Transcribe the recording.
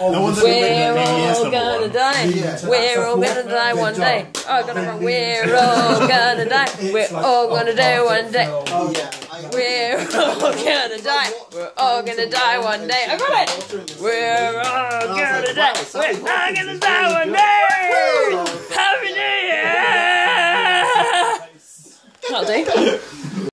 Oh, no one's we're all gonna die. We're all gonna die one day. Oh, gonna run. We're all gonna die. We're all gonna die one day. We're all gonna die. We're all gonna die one day. I got it. We're all gonna die. We're all gonna die one day. Happy New Year. That'll do.